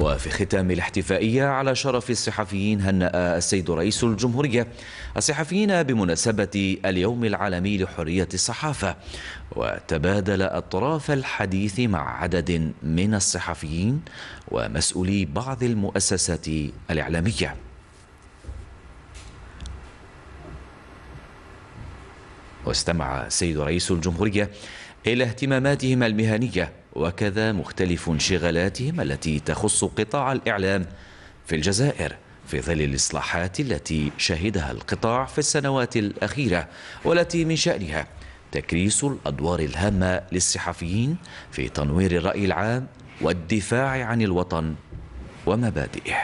وفي ختام الاحتفائية على شرف الصحفيين هنأ السيد رئيس الجمهورية الصحفيين بمناسبة اليوم العالمي لحرية الصحافة. وتبادل أطراف الحديث مع عدد من الصحفيين ومسؤولي بعض المؤسسات الإعلامية. واستمع السيد رئيس الجمهورية إلى اهتماماتهم المهنية وكذا مختلف انشغالاتهم التي تخص قطاع الإعلام في الجزائر في ظل الإصلاحات التي شهدها القطاع في السنوات الأخيرة والتي من شأنها تكريس الأدوار الهامة للصحفيين في تنوير الرأي العام والدفاع عن الوطن ومبادئه.